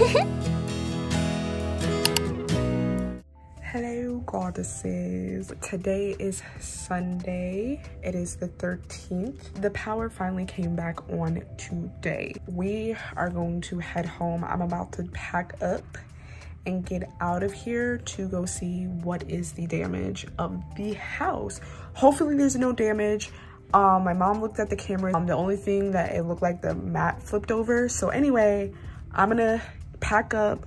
Hello goddesses. Today is Sunday. It is the 13th. The power finally came back on today. We are going to head home. I'm about to pack up and get out of here to go see what is the damage of the house. Hopefully there's no damage. Um, my mom looked at the camera. Um, the only thing that it looked like the mat flipped over. So anyway, I'm gonna pack up.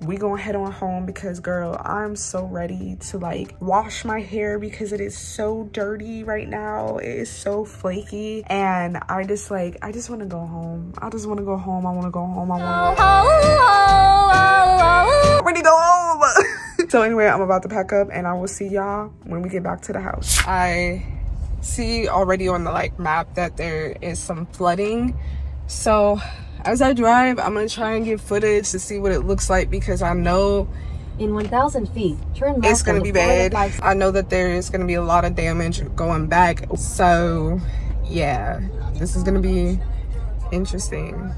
We gonna head on home because girl i'm so ready to like wash my hair because it is so dirty right now. It is so flaky. And i just like i just want to go home. I just want to go home. I want to go home. I want to go home. Oh, oh, oh, ready to go home. So anyway i'm about to pack up and i will see y'all when we get back to the house. I see already on the like map that there is some flooding. So as I drive, I'm gonna try and get footage to see what it looks like because I know in 1,000 feet, turn left. It's gonna be bad. I know that there is gonna be a lot of damage going back. So yeah, this is gonna be interesting.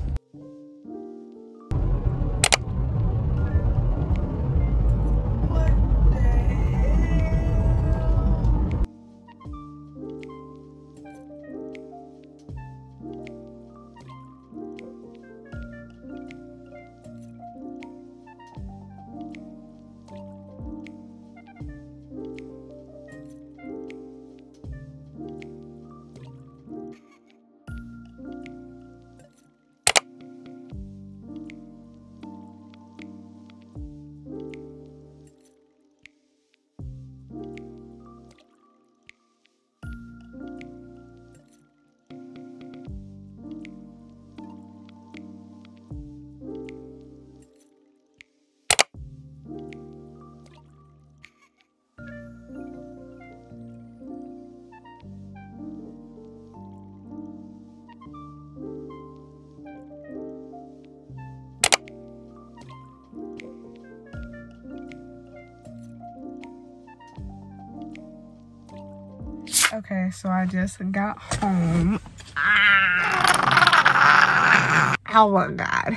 Okay, so I just got home. Ah. Oh my god.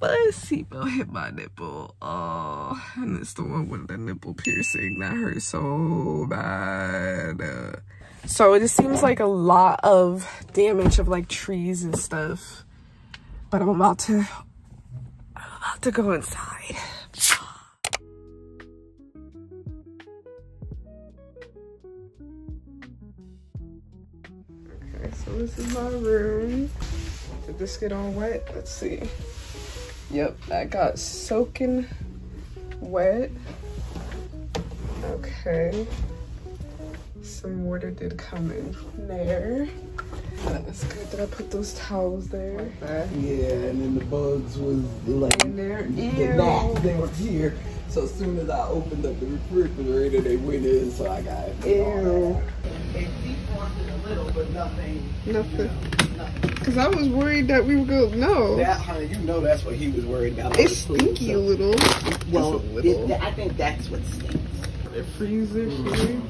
My seatbelt hit my nipple. Oh, and it's the one with the nipple piercing that hurts so bad. So it just seems like a lot of damage of like trees and stuff. But I'm about to, I'm about to go inside. So this is my room. Did this get all wet? Let's see. Yep, that got soaking wet. Okay. Some water did come in there. That's good that I put those towels there. Yeah, and then the bugs was like in there. The gnats, they were here. So as soon as I opened up the refrigerator, they went in, so I got it. Ew They wanted a little, but nothing. Nothing. Because I was worried that we were going to, no. That, honey, you know that's what he was worried about. It's stinky a little. Well, a little. It, I think that's what stinks. The freezer mm.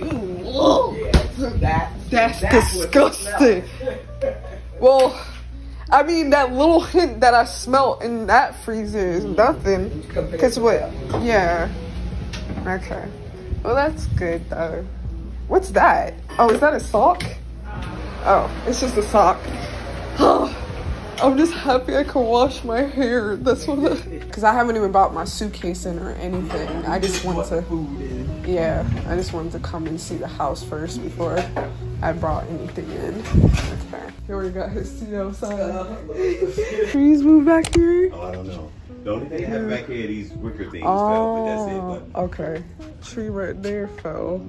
Ooh, yeah, that's, that's disgusting. well, I mean, that little hint that I smelt in that freezer is nothing. Because what? Yeah. Okay. Well, that's good, though. What's that? Oh, is that a sock? Oh, it's just a sock. Oh, I'm just happy I can wash my hair. That's what Because I haven't even bought my suitcase in or anything. I just want to... Yeah, I just wanted to come and see the house first before I brought anything in. Okay. Here we got his seat outside. Trees move back here? Oh, I don't know. The only thing I have back here, these wicker things oh, fell, but that's it. Oh, but. Okay. Tree right there fell.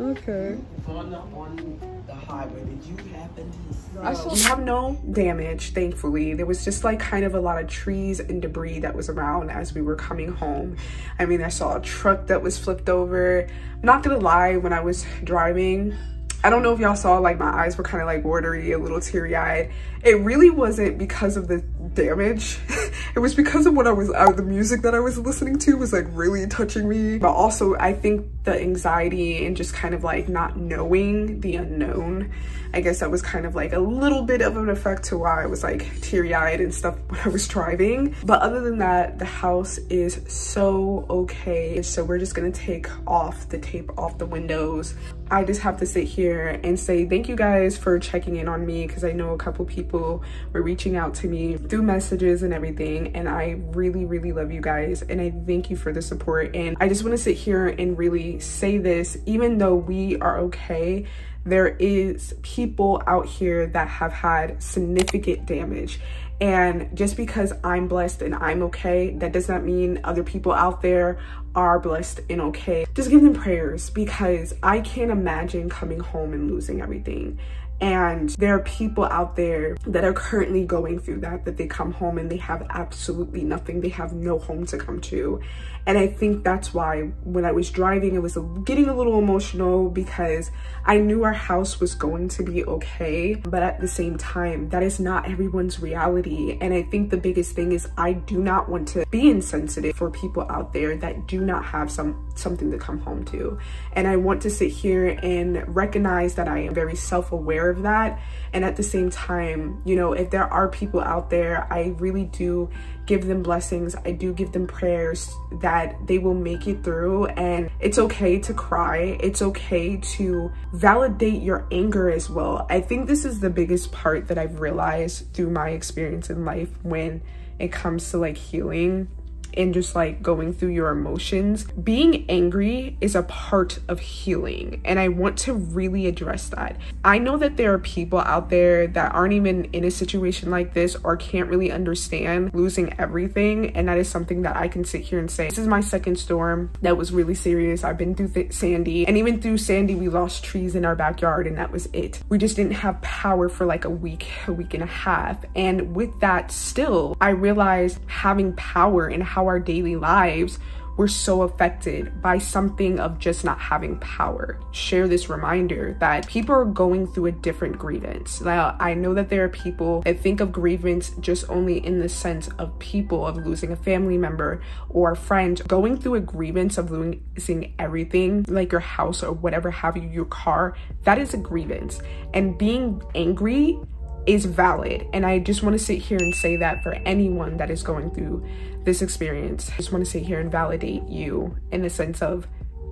Okay. On the, on the highway, did you happen to I saw we have no damage, thankfully. There was just like kind of a lot of trees and debris that was around as we were coming home. I mean, I saw a truck that was flipped over. I'm not gonna lie, when I was driving, I don't know if y'all saw like my eyes were kind of like watery, a little teary eyed. It really wasn't because of the damage. it was because of what I was, uh, the music that I was listening to was like really touching me. But also I think the anxiety and just kind of like not knowing the unknown, I guess that was kind of like a little bit of an effect to why I was like teary eyed and stuff when I was driving. But other than that, the house is so okay. So we're just gonna take off the tape off the windows. I just have to sit here and say thank you guys for checking in on me because I know a couple people were reaching out to me through messages and everything and I really really love you guys and I thank you for the support and I just want to sit here and really say this even though we are okay there is people out here that have had significant damage and just because I'm blessed and I'm okay, that does not mean other people out there are blessed and okay. Just give them prayers because I can't imagine coming home and losing everything. And there are people out there that are currently going through that, that they come home and they have absolutely nothing. They have no home to come to. And I think that's why when I was driving, it was getting a little emotional because I knew our house was going to be okay. But at the same time, that is not everyone's reality. And I think the biggest thing is I do not want to be insensitive for people out there that do not have some something to come home to. And I want to sit here and recognize that I am very self-aware of that. And at the same time, you know, if there are people out there, I really do give them blessings. I do give them prayers that they will make it through. And it's okay to cry. It's okay to validate your anger as well. I think this is the biggest part that I've realized through my experience in life when it comes to like healing and just like going through your emotions. Being angry is a part of healing, and I want to really address that. I know that there are people out there that aren't even in a situation like this or can't really understand losing everything, and that is something that I can sit here and say, This is my second storm that was really serious. I've been through th- Sandy, and even through Sandy, we lost trees in our backyard, and that was it. We just didn't have power for like a week, a week and a half. And with that, still, I realized having power and how our daily lives were so affected by something of just not having power. Share this reminder that people are going through a different grievance. Now, I know that there are people that think of grievance just only in the sense of people of losing a family member or a friend. Going through a grievance of losing everything, like your house or whatever have you, your car, that is a grievance. And being angry is valid. And I just want to sit here and say that for anyone that is going through this experience. I just want to sit here and validate you in the sense of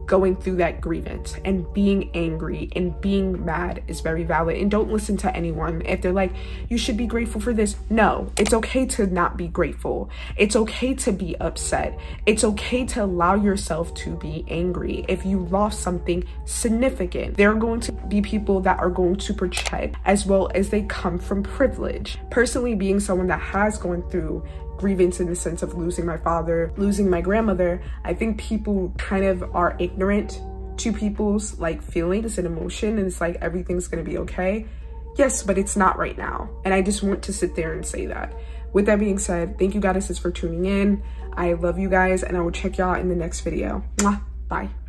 going through that grievance and being angry and being mad is very valid. And don't listen to anyone. If they're like you should be grateful for this no it's okay to not be grateful. It's okay to be upset. It's okay to allow yourself to be angry. If you lost something significant there are going to be people that are going to protect as well as they come from privilege. Personally being someone that has gone through grievance in the sense of losing my father, losing my grandmother, I think people kind of are ignorant to people's like feelings and emotion and it's like everything's gonna be okay. Yes, but it's not right now. And I just want to sit there and say that. With that being said, thank you goddesses for tuning in. I love you guys and I will check y'all in the next video. Mwah. Bye.